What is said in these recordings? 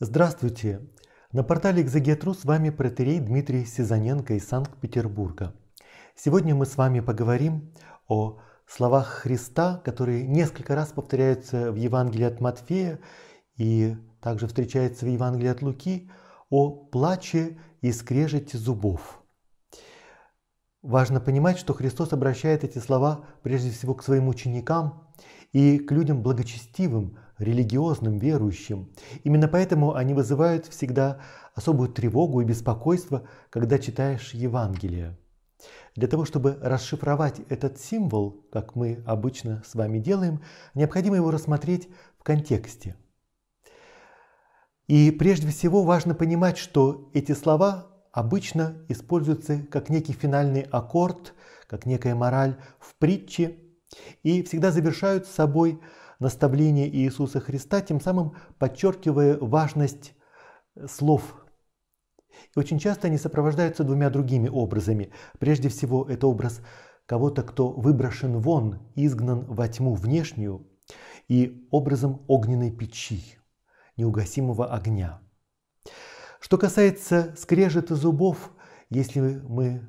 Здравствуйте! На портале Экзегетру с вами протерей Дмитрий Сизаненко из Санкт-Петербурга. Сегодня мы с вами поговорим о словах Христа, которые несколько раз повторяются в Евангелии от Матфея и также встречаются в Евангелии от Луки, о плаче и скрежете зубов. Важно понимать, что Христос обращает эти слова прежде всего к своим ученикам и к людям благочестивым, религиозным, верующим. Именно поэтому они вызывают всегда особую тревогу и беспокойство, когда читаешь Евангелие. Для того, чтобы расшифровать этот символ, как мы обычно с вами делаем, необходимо его рассмотреть в контексте. И прежде всего важно понимать, что эти слова обычно используются как некий финальный аккорд, как некая мораль в притче, и всегда завершают собой наставление Иисуса Христа, тем самым подчеркивая важность слов. И очень часто они сопровождаются двумя другими образами. Прежде всего, это образ кого-то, кто выброшен вон, изгнан во тьму внешнюю, и образом огненной печи, неугасимого огня. Что касается скрежета зубов, если мы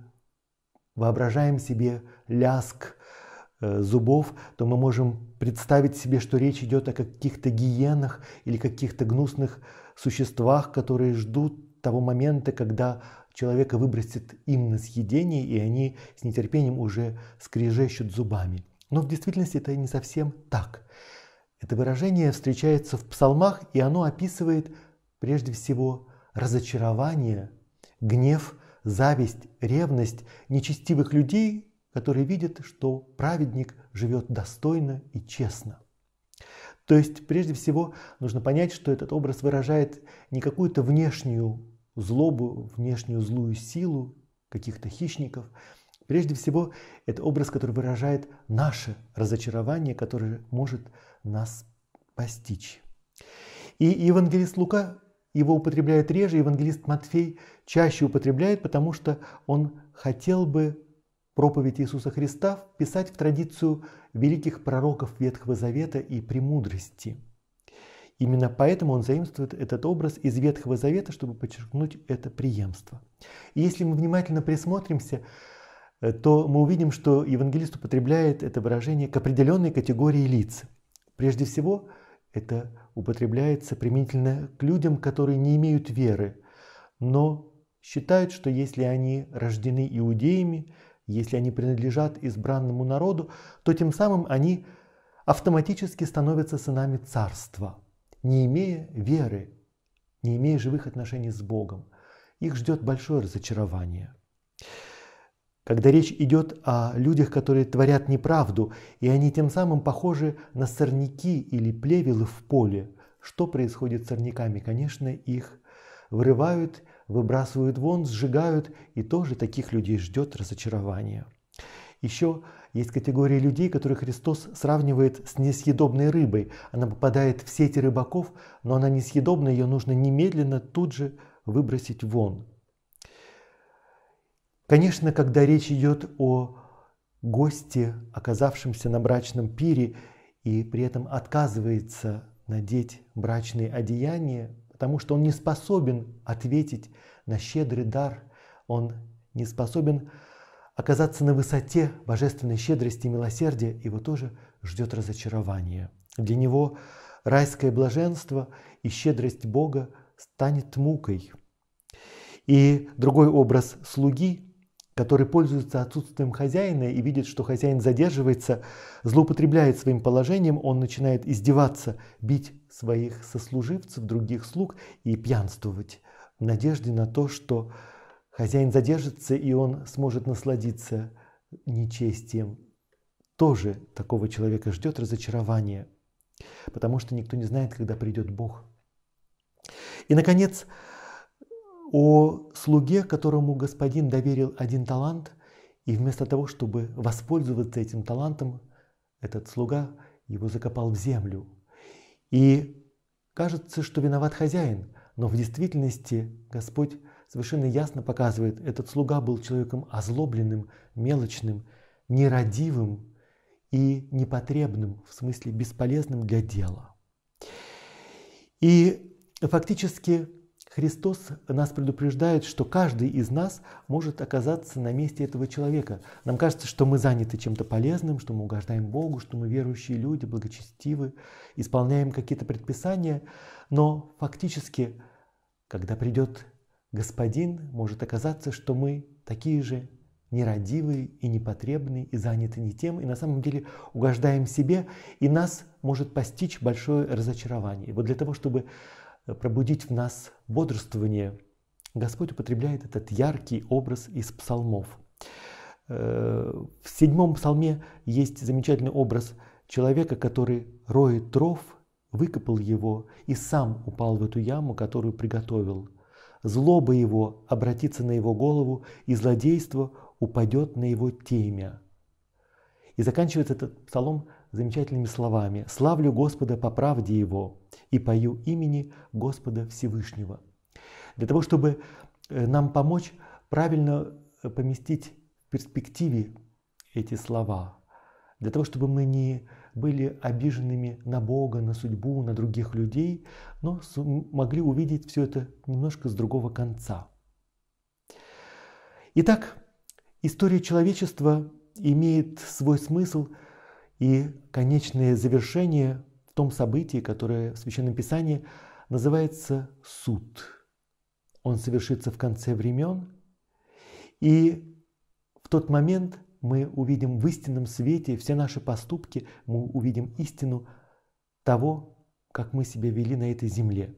воображаем себе ляск зубов, то мы можем представить себе, что речь идет о каких-то гиенах или каких-то гнусных существах, которые ждут того момента, когда человека выбросит им на съедение, и они с нетерпением уже скрежещут зубами. Но в действительности это не совсем так. Это выражение встречается в псалмах, и оно описывает прежде всего разочарование, гнев, зависть, ревность нечестивых людей, которые видят, что праведник живет достойно и честно. То есть, прежде всего, нужно понять, что этот образ выражает не какую-то внешнюю злобу, внешнюю злую силу каких-то хищников. Прежде всего, это образ, который выражает наше разочарование, которое может нас постичь. И евангелист Лука его употребляет реже, евангелист Матфей чаще употребляет, потому что он хотел бы проповедь Иисуса Христа вписать в традицию великих пророков Ветхого Завета и премудрости. Именно поэтому он заимствует этот образ из Ветхого Завета, чтобы подчеркнуть это преемство. И если мы внимательно присмотримся, э, то мы увидим, что евангелист употребляет это выражение к определенной категории лиц. Прежде всего, это употребляется применительно к людям, которые не имеют веры, но считают, что если они рождены иудеями, если они принадлежат избранному народу, то тем самым они автоматически становятся сынами царства, не имея веры, не имея живых отношений с Богом. Их ждет большое разочарование. Когда речь идет о людях, которые творят неправду, и они тем самым похожи на сорняки или плевелы в поле, что происходит с сорняками? Конечно, их вырывают выбрасывают вон, сжигают, и тоже таких людей ждет разочарование. Еще есть категория людей, которых Христос сравнивает с несъедобной рыбой. Она попадает в сети рыбаков, но она несъедобна, ее нужно немедленно тут же выбросить вон. Конечно, когда речь идет о госте, оказавшемся на брачном пире, и при этом отказывается надеть брачные одеяния, потому что он не способен ответить на щедрый дар, он не способен оказаться на высоте божественной щедрости и милосердия, его тоже ждет разочарование. Для него райское блаженство и щедрость Бога станет мукой. И другой образ слуги, который пользуется отсутствием хозяина и видит, что хозяин задерживается, злоупотребляет своим положением, он начинает издеваться, бить своих сослуживцев, других слуг и пьянствовать в надежде на то, что хозяин задержится и он сможет насладиться нечестием. Тоже такого человека ждет разочарование, потому что никто не знает, когда придет Бог. И, наконец, о слуге, которому господин доверил один талант, и вместо того, чтобы воспользоваться этим талантом, этот слуга его закопал в землю. И кажется, что виноват хозяин, но в действительности Господь совершенно ясно показывает, этот слуга был человеком озлобленным, мелочным, нерадивым и непотребным, в смысле бесполезным для дела. И фактически Христос нас предупреждает, что каждый из нас может оказаться на месте этого человека. Нам кажется, что мы заняты чем-то полезным, что мы угождаем Богу, что мы верующие люди, благочестивы, исполняем какие-то предписания, но фактически, когда придет Господин, может оказаться, что мы такие же нерадивые и непотребные, и заняты не тем, и на самом деле угождаем себе, и нас может постичь большое разочарование. И вот для того, чтобы пробудить в нас бодрствование, Господь употребляет этот яркий образ из псалмов. Э, в седьмом псалме есть замечательный образ человека, который роет дров, выкопал его и сам упал в эту яму, которую приготовил. Злоба его обратится на его голову, и злодейство упадет на его темя. И заканчивается этот псалом замечательными словами «Славлю Господа по правде Его и пою имени Господа Всевышнего». Для того, чтобы э, нам помочь правильно э, поместить в перспективе эти слова, для того, чтобы мы не были обиженными на Бога, на судьбу, на других людей, но могли увидеть все это немножко с другого конца. Итак, история человечества имеет свой смысл – и конечное завершение том событии, которое в Священном Писании называется суд. Он совершится в конце времен, и в тот момент мы увидим в истинном свете все наши поступки, мы увидим истину того, как мы себя вели на этой земле.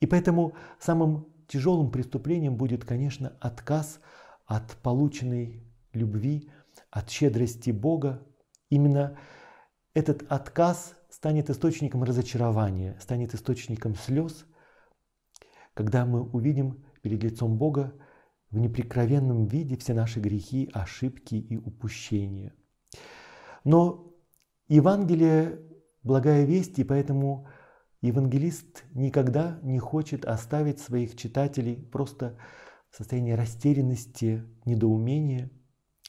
И поэтому самым тяжелым преступлением будет, конечно, отказ от полученной любви, от щедрости Бога, Именно этот отказ станет источником разочарования, станет источником слез, когда мы увидим перед лицом Бога в неприкровенном виде все наши грехи, ошибки и упущения. Но Евангелие – благая весть, и поэтому евангелист никогда не хочет оставить своих читателей просто в состоянии растерянности, недоумения.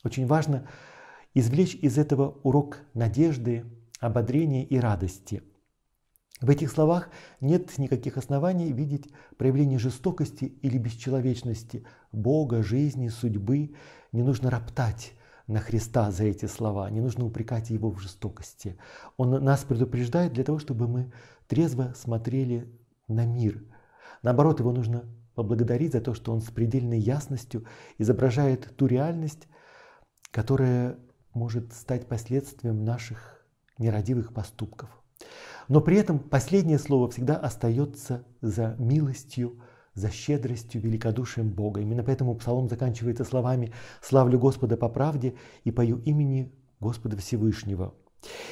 Очень важно – извлечь из этого урок надежды, ободрения и радости. В этих словах нет никаких оснований видеть проявление жестокости или бесчеловечности Бога, жизни, судьбы. Не нужно роптать на Христа за эти слова, не нужно упрекать Его в жестокости. Он нас предупреждает для того, чтобы мы трезво смотрели на мир. Наоборот, его нужно поблагодарить за то, что он с предельной ясностью изображает ту реальность, которая может стать последствием наших нерадивых поступков. Но при этом последнее слово всегда остается за милостью, за щедростью, великодушием Бога. Именно поэтому псалом заканчивается словами «Славлю Господа по правде и пою имени Господа Всевышнего».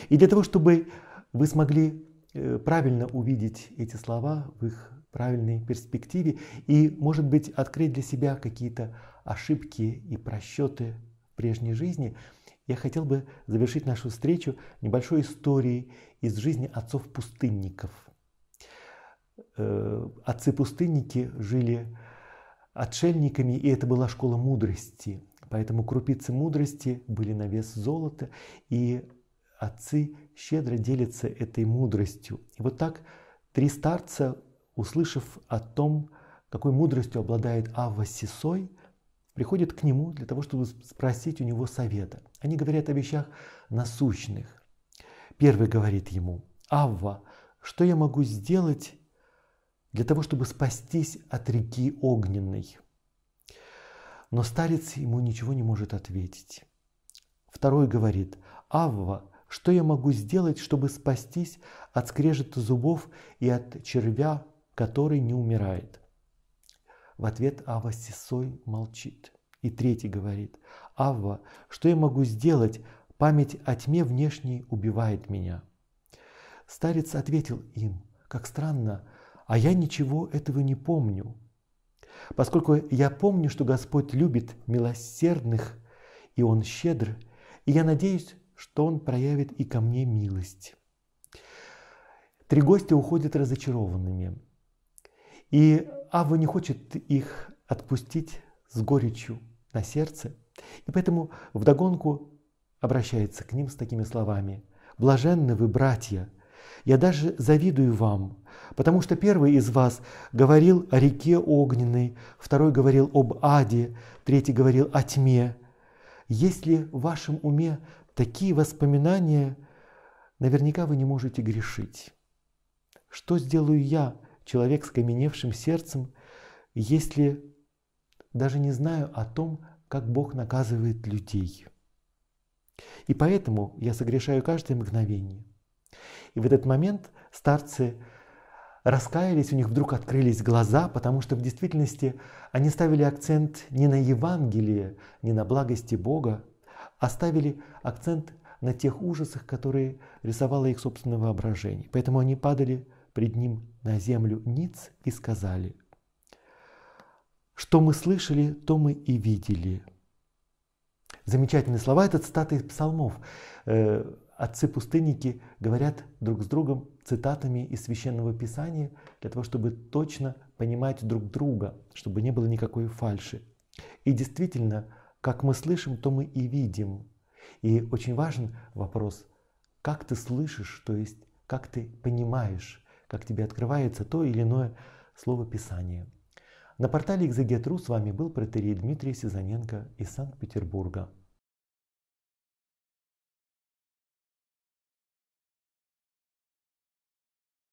И для того, чтобы вы смогли э, правильно увидеть эти слова в их правильной перспективе и, может быть, открыть для себя какие-то ошибки и просчеты прежней жизни – я хотел бы завершить нашу встречу небольшой историей из жизни отцов-пустынников. Э, Отцы-пустынники жили отшельниками, и это была школа мудрости. Поэтому крупицы мудрости были на вес золота, и отцы щедро делятся этой мудростью. И вот так три старца, услышав о том, какой мудростью обладает Авва Сисой, приходят к нему для того, чтобы спросить у него совета. Они говорят о вещах насущных. Первый говорит ему, Авва, что я могу сделать для того, чтобы спастись от реки огненной? Но старец ему ничего не может ответить. Второй говорит, Авва, что я могу сделать, чтобы спастись от скрежета зубов и от червя, который не умирает? В ответ Ава Сисой молчит. И третий говорит, Авва, что я могу сделать? Память о тьме внешней убивает меня. Старец ответил им, как странно, а я ничего этого не помню. Поскольку я помню, что Господь любит милосердных, и Он щедр, и я надеюсь, что Он проявит и ко мне милость. Три гостя уходят разочарованными. И Ава не хочет их отпустить с горечью на сердце, и поэтому вдогонку обращается к ним с такими словами. «Блаженны вы, братья, Я даже завидую вам, потому что первый из вас говорил о реке огненной, второй говорил об аде, третий говорил о тьме. Если в вашем уме такие воспоминания, наверняка вы не можете грешить. Что сделаю я, человек с каменевшим сердцем, если даже не знаю о том, как Бог наказывает людей? И поэтому я согрешаю каждое мгновение. И в этот момент старцы раскаялись, у них вдруг открылись глаза, потому что в действительности они ставили акцент не на Евангелие, не на благости Бога, а ставили акцент на тех ужасах, которые рисовало их собственное воображение. Поэтому они падали пред ним на землю ниц и сказали, что мы слышали, то мы и видели. Замечательные слова, это цитаты из псалмов. Э, отцы-пустынники говорят друг с другом цитатами из Священного Писания для того, чтобы точно понимать друг друга, чтобы не было никакой фальши. И действительно, как мы слышим, то мы и видим. И очень важен вопрос, как ты слышишь, то есть как ты понимаешь, как тебе открывается то или иное слово Писания. На портале Экзегет.ру с вами был протерей Дмитрий Сизаненко из Санкт-Петербурга.